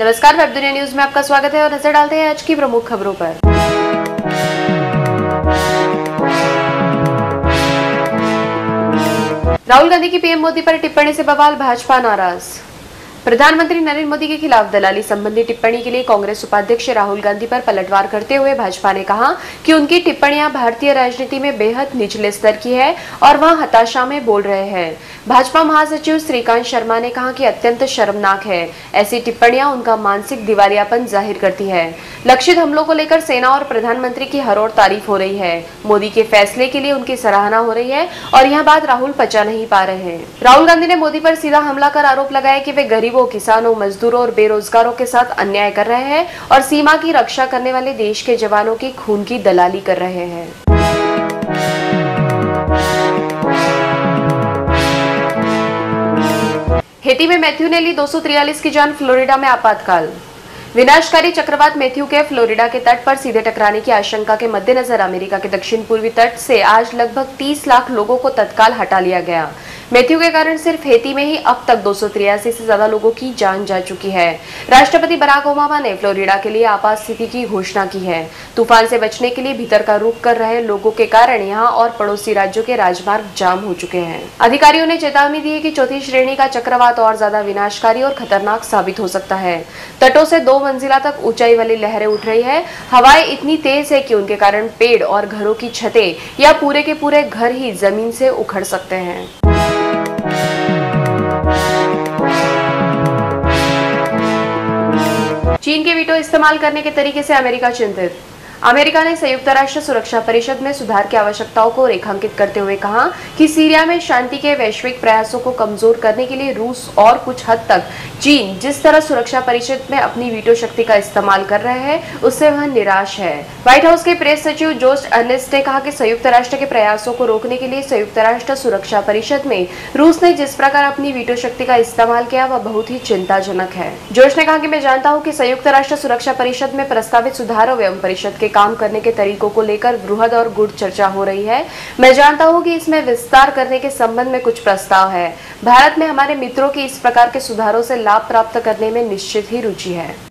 नमस्कार, वेब दुनिया न्यूज़ में आपका स्वागत है और नज़र डालते हैं आज की प्रमुख खबरों पर। राहुल गांधी की पीएम मोदी पर टिप्पणी से बवाल भाजपा नाराज़। प्रधानमंत्री नरेंद्र मोदी के खिलाफ दलाली संबंधी टिप्पणी के लिए कांग्रेस उपाध्यक्ष राहुल गांधी पर पलटवार करते हुए भाजपा ने कहा कि उनकी टिप्पणियाँ भारतीय राजनीति में बेहद निचले स्तर की है और वह हताशा में बोल रहे हैं। भाजपा महासचिव श्रीकांत शर्मा ने कहा कि अत्यंत शर्मनाक है। ऐसी टिप्पणियाँ उनका मानसिक दिवालियापन ज़ाहिर करती है। लक्षित हमलों को लेकर सेना और प्रधानमंत्री की हर ओर तारीफ़ हो रही है। मोदी के फैसले के लिए उनकी सराहना हो रही है और यह बात राहुल पचा नहीं पा रहे हैं। राहुल गांधी ने मोदी पर सीधा हमला कर आरोप लगाया कि वे गरीब गरीबों, किसानों, मजदूरों और बेरोजगारों के साथ अन्याय कर रहे हैं और सीमा की रक्षा करने वाले देश के जवानों की खून की दलाली कर रहे हैं। हेती में मैथ्यू ने ली दो की जान फ्लोरिडा में आपातकाल। विनाशकारी चक्रवात मैथ्यू के फ्लोरिडा के तट पर सीधे टकराने की आशंका के मद्देनजर अमेरिका के दक्षिण पूर्वी तट से आज लगभग 30 लाख लोगों को तत्काल हटा लिया गया। मैथ्यू के कारण सिर्फ़ हेती में ही अब तक दो से ज़्यादा लोगों की जान जा चुकी है। राष्ट्रपति बराक ओबामा ने फ्लोरिडा के लिए आपात स्थिति की घोषणा की है। तूफ़ान से बचने के लिए भीतर का रुख कर रहे लोगों के कारण यहाँ और पड़ोसी राज्यों के राजमार्ग जाम हो चुके हैं। अधिकारियों ने चेतावनी दी है कि चौथी श्रेणी का चक्रवात और ज़्यादा विनाशकारी और खतरनाक साबित हो सकता है। तटों से दो मंजिला तक ऊंचाई वाली लहरें उठ रही है। हवाएँ इतनी तेज है कि उनके कारण पेड़ और घरों की छतें या पूरे के पूरे घर ही ज़मीन से उखड़ सकते हैं। चीन के वीटो इस्तेमाल करने के तरीके से अमेरिका चिंतित। अमेरिका ने संयुक्त राष्ट्र सुरक्षा परिषद में सुधार की आवश्यकताओं को रेखांकित करते हुए कहा कि सीरिया में शांति के वैश्विक प्रयासों को कमज़ोर करने के लिए रूस और कुछ हद तक चीन जिस तरह सुरक्षा परिषद में अपनी वीटो शक्ति का इस्तेमाल कर रहे हैं, उससे वह निराश है। व्हाइट हाउस के प्रेस सचिव जोश अर्नेस्ट ने कहा कि संयुक्त राष्ट्र के प्रयासों को रोकने के लिए संयुक्त राष्ट्र सुरक्षा परिषद में रूस ने जिस प्रकार अपनी वीटो शक्ति का इस्तेमाल किया, वह बहुत ही चिंताजनक है। जोश ने कहा कि मैं जानता हूँ कि संयुक्त राष्ट्र सुरक्षा परिषद में प्रस्तावित सुधारों एवं परिषद के काम करने के तरीकों को लेकर बृहद और गुड़ चर्चा हो रही है। मैं जानता हूँ कि इसमें विस्तार करने के संबंध में कुछ प्रस्ताव है। भारत में हमारे मित्रों की इस प्रकार के सुधारों से लाभ प्राप्त करने में निश्चित ही रुचि है।